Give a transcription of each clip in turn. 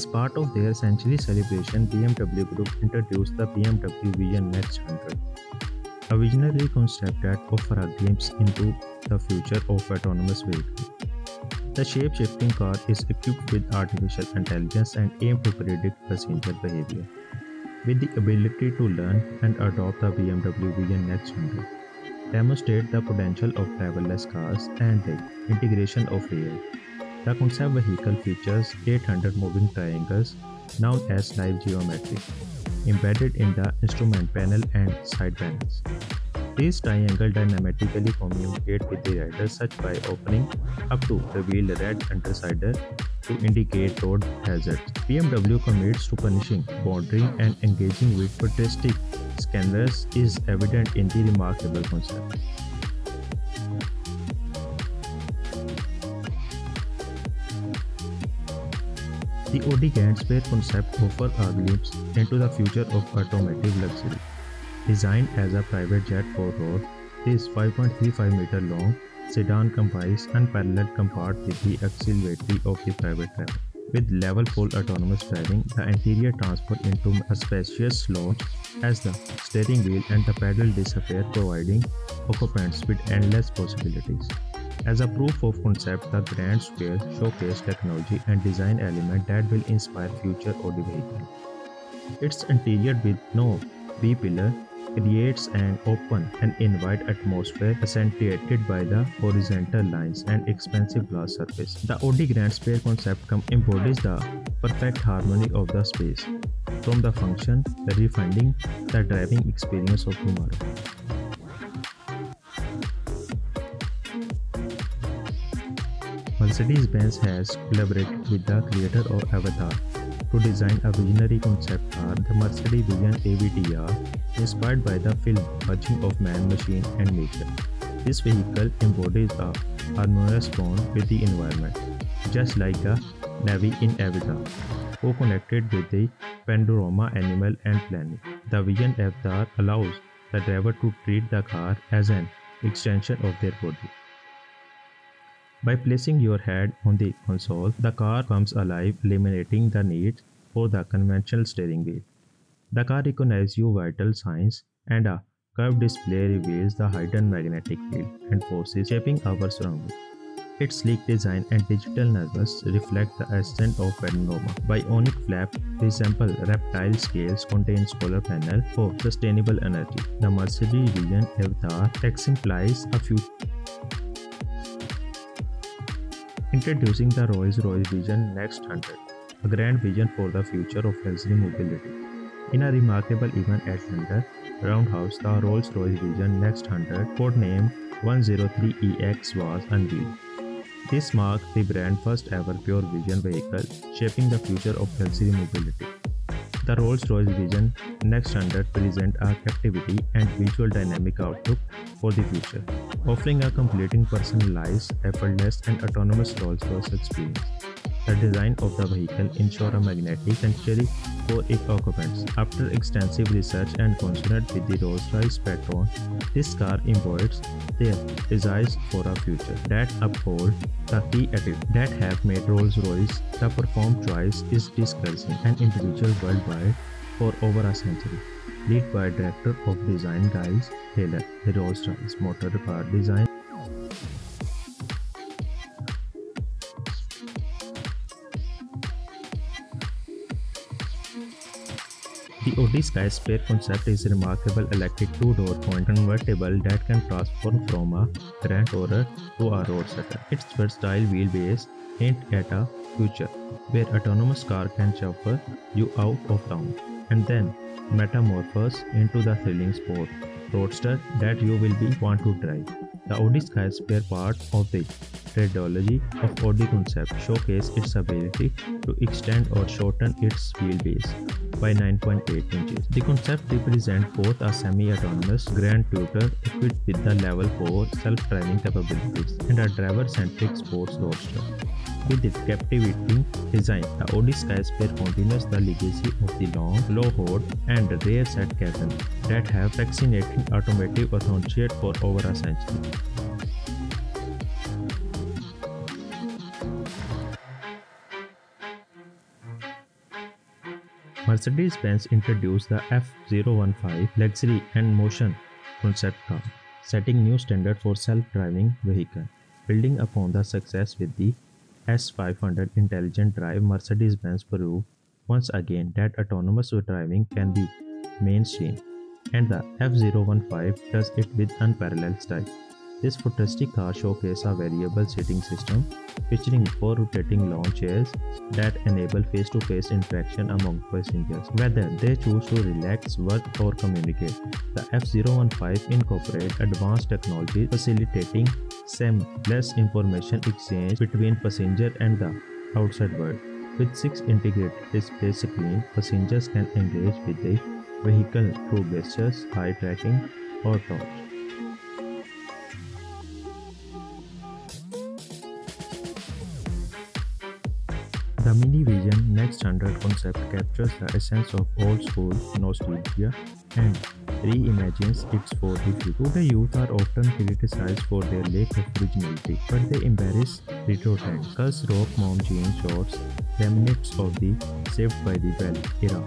As part of their century celebration, BMW Group introduced the BMW Vision Next 100, a visionary concept that offers a glimpse into the future of autonomous vehicles. The shape-shifting car is equipped with artificial intelligence and aimed to predict passenger behavior. With the ability to learn and adopt the BMW Vision Next 100, demonstrate the potential of driverless cars and the integration of AI. The concept vehicle features 800 moving triangles known as live geometry embedded in the instrument panel and side panels. These triangles dynamically communicate with the rider such by opening up to reveal red undersider to indicate road hazards. BMW commits to punishing, boundary and engaging with futuristic scanners is evident in the remarkable concept. The Audi Grandsphere concept offers a glimpse into the future of automotive luxury. Designed as a private jet for road, this 5.35 meter long sedan combines unparalleled comfort with the accessibility of the private travel. With level 4 autonomous driving, the interior transfers into a spacious lounge as the steering wheel and the pedal disappear providing occupants with endless possibilities. As a proof of concept, the Grandsphere showcased technology and design elements that will inspire future Audi vehicles. Its interior with no B-pillar creates an open and invite atmosphere accentuated by the horizontal lines and expansive glass surface. The Audi Grandsphere concept embodies the perfect harmony of the space, from the function, the refining the driving experience of tomorrow. Mercedes-Benz has collaborated with the creator of Avatar to design a visionary concept car, the Mercedes Vision AVTR, inspired by the film Merging of Man, Machine and Nature. This vehicle embodies a harmonious bond with the environment, just like a Na'vi in Avatar, who connected with the Pandora animal and planet. The Vision Avatar allows the driver to treat the car as an extension of their body. By placing your head on the console, the car comes alive, eliminating the need for the conventional steering wheel. The car recognizes your vital signs and a curved display reveals the hidden magnetic field and forces shaping our surroundings. Its sleek design and digital nerves reflect the essence of Pandora. Bionic flap resemble reptile scales contain solar panel for sustainable energy. The Mercedes Vision Avatar exemplifies a future Introducing the Rolls-Royce Vision Next 100, a grand vision for the future of luxury mobility. In a remarkable event at London Roundhouse, the Rolls-Royce Vision Next 100, codenamed 103EX, was unveiled. This marked the brand's first ever pure vision vehicle, shaping the future of luxury mobility. The Rolls-Royce Vision Next 100 presents a captivity and visual dynamic outlook for the future, offering a completely personalized, effortless, and autonomous Rolls-Royce experience. The design of the vehicle ensures a magnetic and sanctuary for its occupants. After extensive research and consonant with the Rolls-Royce patron, this car embodies their desires for a future that uphold the key attributes that have made Rolls-Royce the perform choice is discussing an individual worldwide for over a century. Led by Director of Design Giles Taylor, the Rolls-Royce motor car design The Audi Skysphere concept is a remarkable electric two-door point convertible that can transform from a grand tourer to a roadster. Its versatile wheelbase hint at a future where autonomous car can chauffeur you out of town and then metamorphose into the thrilling sport roadster that you will be want to drive. The Audi Skysphere part of the trilogy of Audi concept showcase its ability to extend or shorten its wheelbase by 9.8 inches. The concept represents both a semi-autonomous Grand Tourer equipped with the level 4 self-driving capabilities and a driver-centric sports roadster. With its captivating design, the Audi Skysphere continues the legacy of the long, low-hood, and rear-set cabin that have fascinating automotive authenticated for over a century. Mercedes-Benz introduced the F015 luxury and motion concept car, setting new standard for self-driving vehicle. Building upon the success with the S500 intelligent drive, Mercedes-Benz proved once again that autonomous driving can be mainstream, and the F015 does it with unparalleled style. This futuristic car showcases a variable seating system featuring four rotating lawn chairs that enable face-to-face -face interaction among passengers, whether they choose to relax, work, or communicate. The F015 incorporates advanced technology facilitating seamless information exchange between passenger and the outside world. With six integrated display screens, passengers can engage with the vehicle through gestures, eye tracking, or touch. The Mini Vision Next 100 concept captures the essence of old school nostalgia and reimagines its for the future. The youth are often criticized for their lack of originality, but they embrace retro trends. Cuz rock mom jean shorts, remnants of the Saved by the Bell era,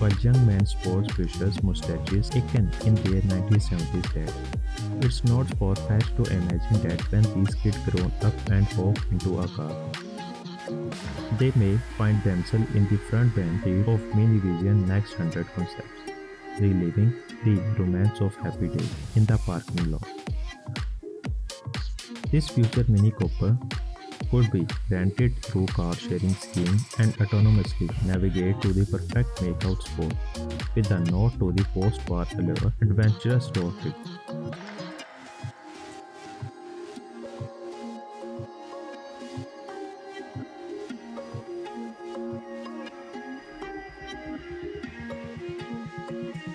while young men sports precious mustaches taken in their 1970s days. It's not far-fetched to imagine that when these kids grow up and walk into a car, they may find themselves in the front bench of Mini Vision Next 100 concepts, reliving the romance of happy days in the parking lot. This future Mini Cooper could be rented through car sharing scheme and autonomously navigate to the perfect makeout spot with a nod to the post-war adventurous road trip.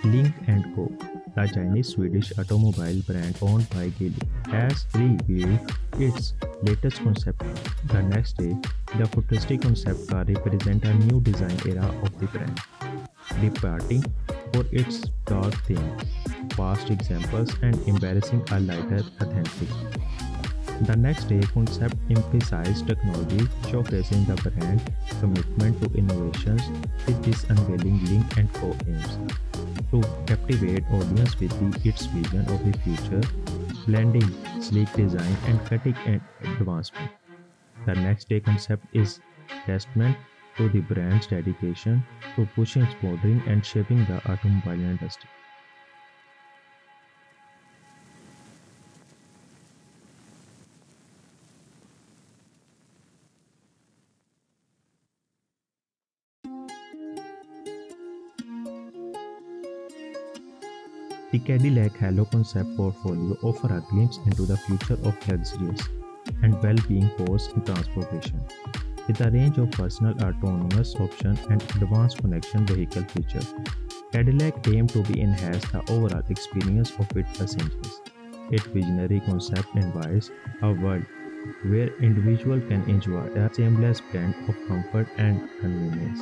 Lynk & Co, the Chinese-Swedish automobile brand owned by Geely, has revealed its latest concept car. The next day, the futuristic concept car represents a new design era of the brand, departing for its dark theme, past examples, and embarrassing a lighter authentic. The next day concept emphasized technology, showcasing the brand commitment to innovations with this unveiling Lynk & Co aims to captivate audience with the, its vision of the future, blending sleek design and cutting-edge advancement. The next day concept is testament to the brand's dedication to pushing boundary and shaping the automobile industry. The Cadillac Halo concept portfolio offers a glimpse into the future of luxurious and well-being force in transportation. With a range of personal autonomous options and advanced connection vehicle features, Cadillac aims to be enhance the overall experience of its passengers. Its visionary concept invites a world where individuals can enjoy a seamless blend of comfort and convenience,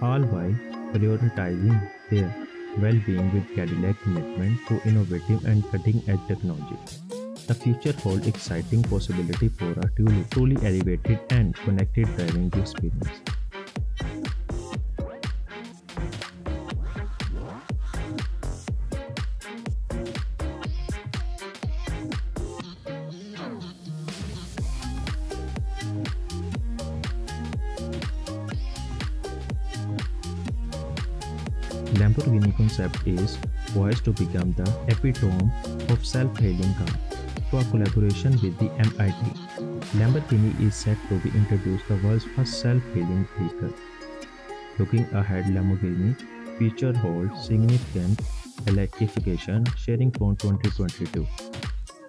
all while prioritizing their well-being with Cadillac commitment to innovative and cutting-edge technology. The future holds exciting possibility for a truly, truly elevated and connected driving experience. Lamborghini concept is poised to become the epitome of self-healing car. Through a collaboration with the MIT, Lamborghini is set to be introduced the world's first self-healing vehicle. Looking ahead, Lamborghini future holds significant electrification sharing from 2022.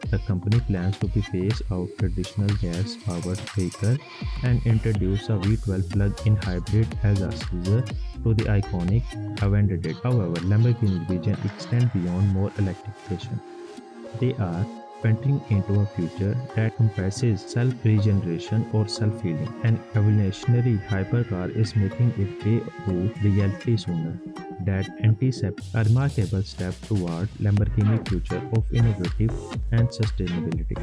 The company plans to phase out traditional gas-powered vehicle and introduce a V12 plug-in hybrid as a successor to the iconic Aventador. However, Lamborghini vision extends beyond more electrification. They are venturing into a future that comprises self-regeneration or self-healing. An evolutionary hypercar is making its way to reality sooner. That anticipates a remarkable step toward Lamborghini future of innovative and sustainability.